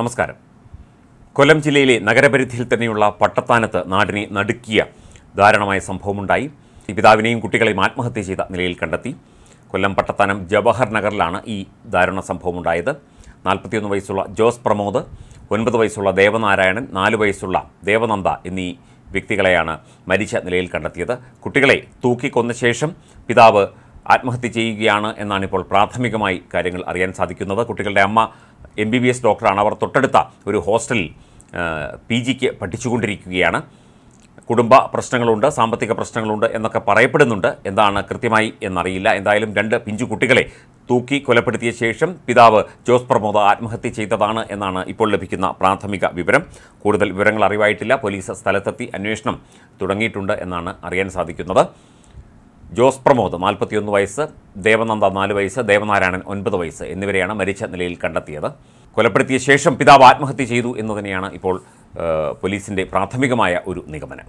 നമസ്കാരം. കൊല്ലം ജില്ലയിലെ നഗരപരിധിയിൽ തന്നെയുള്ള പട്ടത്താനത്ത് നാടിനെ നടുക്കിയ ദാരുണമായ സംഭവമുണ്ടായി. പിതാവിനെയും കുട്ടികളെയും ആത്മഹത്യ ചെയ്ത നിലയിൽ കണ്ടെത്തി. കൊല്ലം പട്ടത്താനം ജവഹർ നഗറിലാണ് ഈ ദാരുണ സംഭവമുണ്ടായത്. നാൽപ്പത്തിയൊന്ന് വയസ്സുള്ള ജോസ് പ്രമോദ് ഒൻപത് വയസ്സുള്ള ദേവനാരായണൻ നാല് വയസ്സുള്ള ദേവനന്ദ എന്നീ വ്യക്തികളെയാണ് മരിച്ച നിലയിൽ കണ്ടെത്തിയത്. കുട്ടികളെ തൂക്കിക്കൊന്ന ശേഷം പിതാവ് ആത്മഹത്യ ചെയ്യുകയാണ് എന്നാണ് ഇപ്പോൾ പ്രാഥമികമായി കാര്യങ്ങൾ അറിയാൻ സാധിക്കുന്നത്. കുട്ടികളുടെ അമ്മ എം ബി ബി എസ് ഡോക്ടറാണ്. അവർ തൊട്ടടുത്ത ഒരു ഹോസ്റ്റലിൽ പി ജിക്ക് പഠിച്ചുകൊണ്ടിരിക്കുകയാണ്. കുടുംബ പ്രശ്നങ്ങളുണ്ട് സാമ്പത്തിക പ്രശ്നങ്ങളുണ്ട് എന്നൊക്കെ പറയപ്പെടുന്നുണ്ട്. എന്താണ് കൃത്യമായി എന്നറിയില്ല. എന്തായാലും രണ്ട് പിഞ്ചു കുട്ടികളെ തൂക്കി കൊലപ്പെടുത്തിയ ശേഷം പിതാവ് ജോസ് പ്രമോദ് ആത്മഹത്യ ചെയ്തതാണ് എന്നാണ് ഇപ്പോൾ ലഭിക്കുന്ന പ്രാഥമിക വിവരം. കൂടുതൽ വിവരങ്ങൾ അറിവായിട്ടില്ല. പോലീസ് സ്ഥലത്തെത്തി അന്വേഷണം തുടങ്ങിയിട്ടുണ്ട് എന്നാണ് അറിയാൻ സാധിക്കുന്നത്. ജോസ് പ്രമോദ് നാൽപ്പത്തിയൊന്ന് വയസ്സ് ദേവനന്ദ നാല് വയസ്സ് ദേവനാരായണൻ ഒൻപത് വയസ്സ് എന്നിവരെയാണ് മരിച്ച നിലയിൽ കണ്ടെത്തിയത്. കൊലപ്പെടുത്തിയ ശേഷം പിതാവ് ആത്മഹത്യ ചെയ്തു എന്ന് തന്നെയാണ് ഇപ്പോൾ പോലീസിന്റെ പ്രാഥമികമായ ഒരു നിഗമനം.